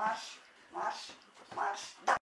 marcha, marcha, marcha.